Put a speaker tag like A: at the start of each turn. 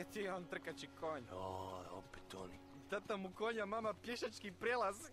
A: nije ti on trkači konj.
B: O, opet oni.
A: Tata mu konja, mama pješački prelaz.